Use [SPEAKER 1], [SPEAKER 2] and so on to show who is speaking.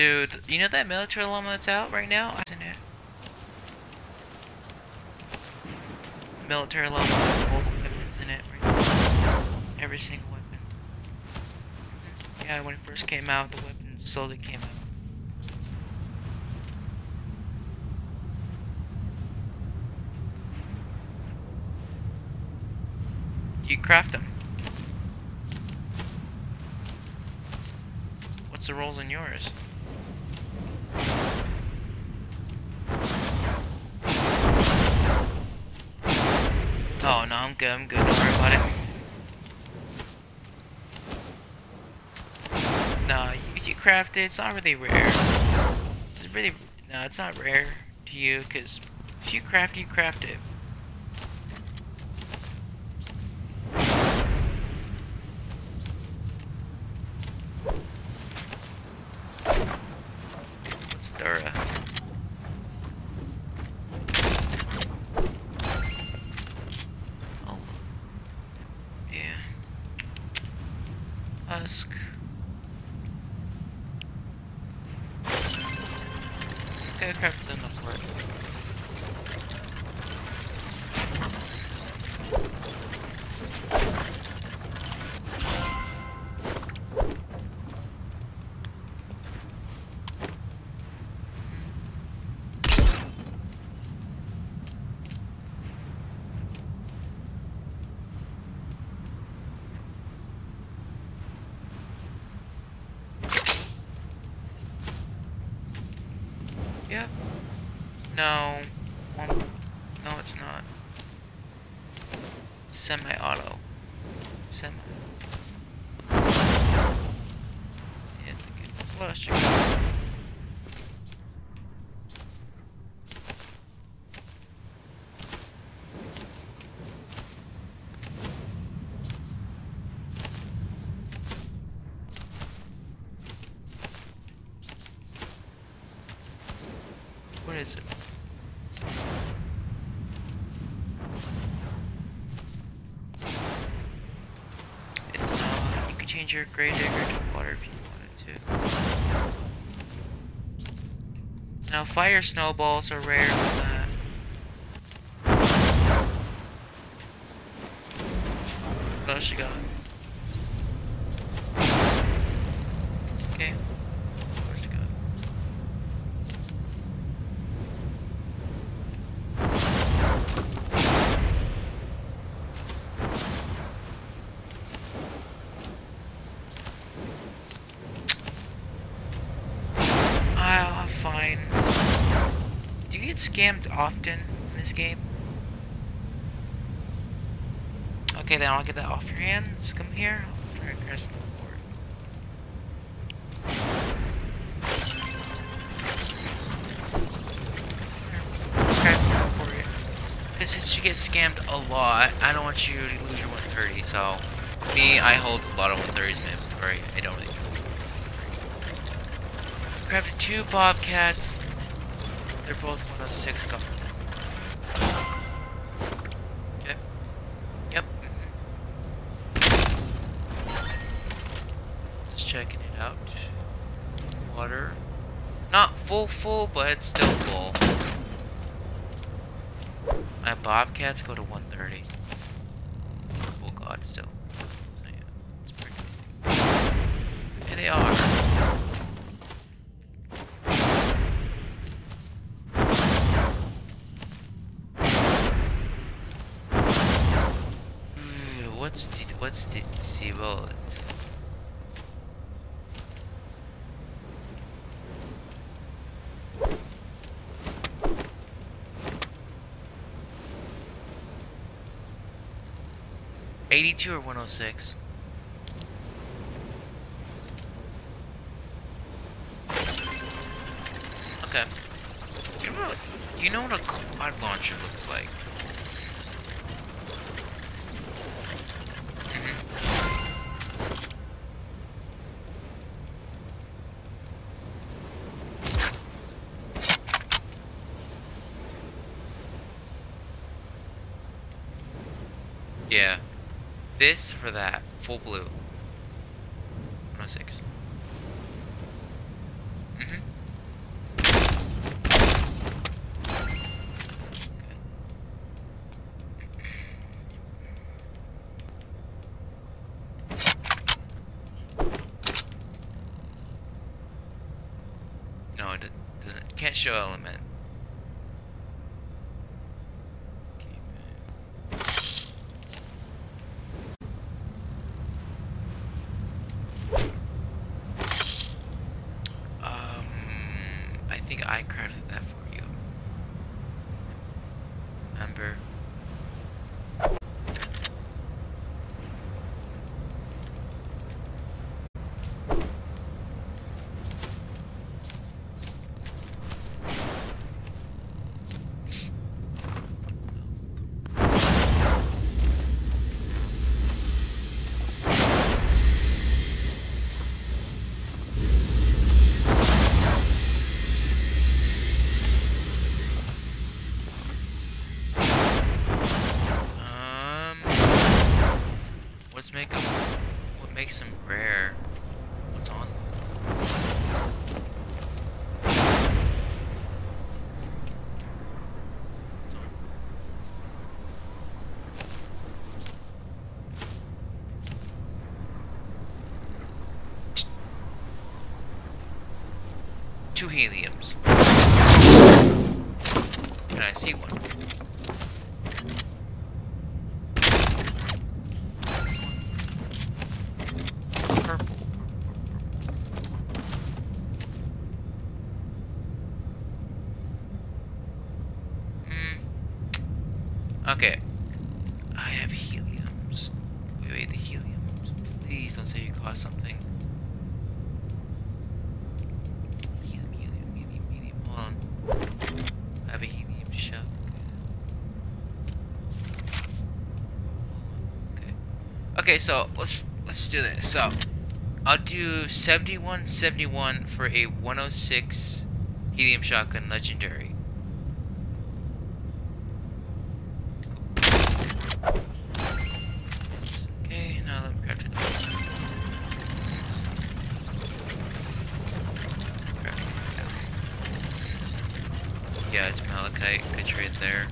[SPEAKER 1] Dude, you know that military llama that's out right now? Isn't it? Military llama weapons in it right. Every single weapon. Yeah, when it first came out, the weapons slowly came out. You craft them. What's the rolls in yours? Oh no, I'm good, I'm good, don't worry about it. No, if you craft it, it's not really rare. It's really, no, it's not rare to you, because if you craft it, you craft it. What's Dura? Oh. Yeah. Husk. Okay, craft enough for it. Yep. No. No, it's not. Semi-auto. Semi. Yeah, it's a good plastic. What is it? It's uh, you can change your Grave Digger to water if you wanted to. Now fire snowballs are rare than that. What else you got? Scammed often in this game? Okay, then I'll get that off your hands. Come here. To the since you get scammed a lot, I don't want you to lose your 130. So, me, I hold a lot of 130s man. inventory. I don't really Crafted two bobcats. They're both 106 gun. Okay. Yep. Mm-hmm. Just checking it out. Water. Not full full, but it's still full. My bobcats go to 130. Full god still. So yeah, it's pretty good. Here they are. What's the what's the symbols? Eighty-two or one hundred six. Okay. You know, you know what a quad launcher looks like? Yeah. This for that. Full blue. 106. Mm-hmm. No, it doesn't. Can't show element. Um, I think I crafted that for you. Remember? Make 'em- What makes them rare? What's on? Two heliums. Can I see one. Okay. I have heliums. Wait, wait, the heliums. Please don't say you cost something. Helium, helium, helium, helium. Hold on. I have a helium shell. Okay. Okay, so let's let's do this. So I'll do 71 71 for a 106 helium shotgun legendary. Yeah, it's malachite. Good trade there.